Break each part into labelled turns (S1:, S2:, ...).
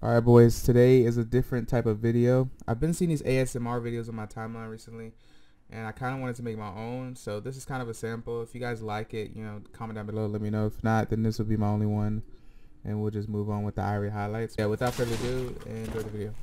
S1: Alright boys, today is a different type of video. I've been seeing these ASMR videos on my timeline recently and I kind of wanted to make my own so this is kind of a sample. If you guys like it, you know, comment down below, let me know. If not, then this will be my only one and we'll just move on with the Ivery highlights. Yeah, without further ado, enjoy the video.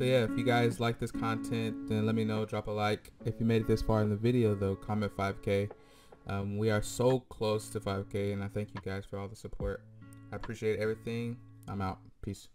S1: So yeah, if you guys like this content, then let me know. Drop a like. If you made it this far in the video, though, comment 5K. Um, we are so close to 5K, and I thank you guys for all the support. I appreciate everything. I'm out. Peace.